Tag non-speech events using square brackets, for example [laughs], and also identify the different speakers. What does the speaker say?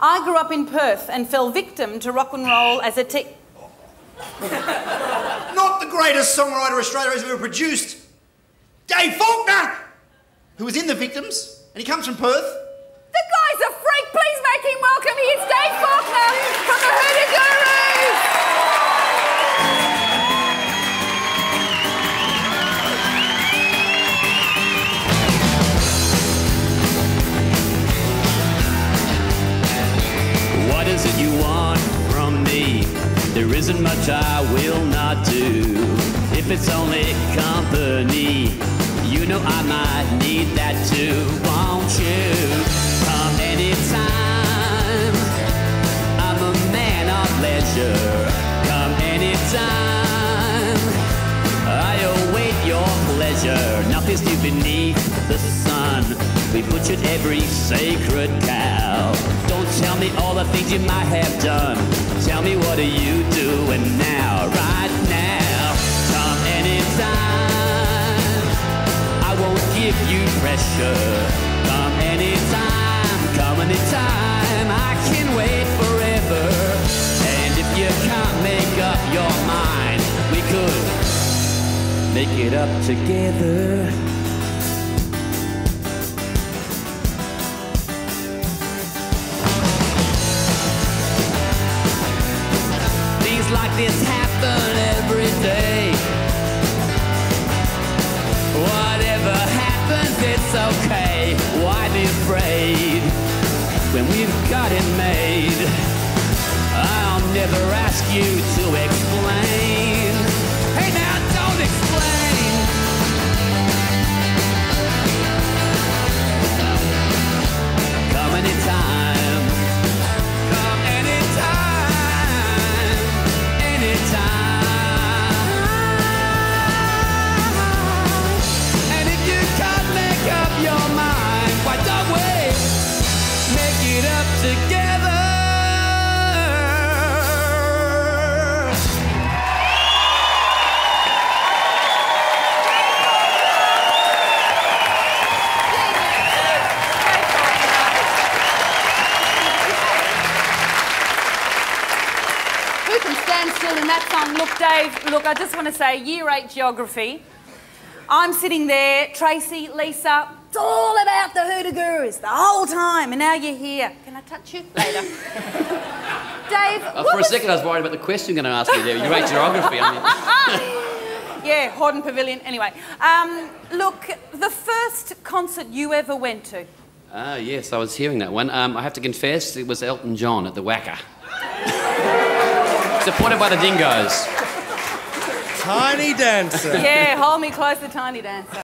Speaker 1: I grew up in Perth and fell victim to rock and roll as a teen.
Speaker 2: Not the greatest songwriter Australia has ever produced. Dave Faulkner, who was in The Victims, and he comes from Perth.
Speaker 3: There isn't much I will not do. If it's only company, you know I might need that too. Won't you come anytime? Pleasure. Nothing's new beneath the sun. We butchered every sacred cow. Don't tell me all the things you might have done. Tell me what are you doing now, right now? Come anytime. I won't give you pressure. Come anytime, come anytime. I can make it up together. Things like this happen every day. Whatever happens, it's okay. Why be afraid when we've got it made? I'll never ask you to explain. Hey, now
Speaker 1: Look, Dave, look, I just want to say, year eight geography. I'm sitting there, Tracy, Lisa, it's all about the Hoodoo Gurus the whole time, and now you're here. Can I touch you later? [laughs] Dave,
Speaker 3: Uh, for a
Speaker 1: was-
Speaker 3: second, I was worried about the question you're going to ask me there. You rate geography. I mean, [laughs]
Speaker 1: Yeah, Hordern Pavilion. Anyway, um, look, the first concert you ever went to.
Speaker 3: ah, yes, I was hearing that one. Um, I have to confess, it was Elton John at the WACA. [laughs] Supported by the Dingoes.
Speaker 4: Tiny dancer.
Speaker 1: Yeah, hold me close, the tiny dancer.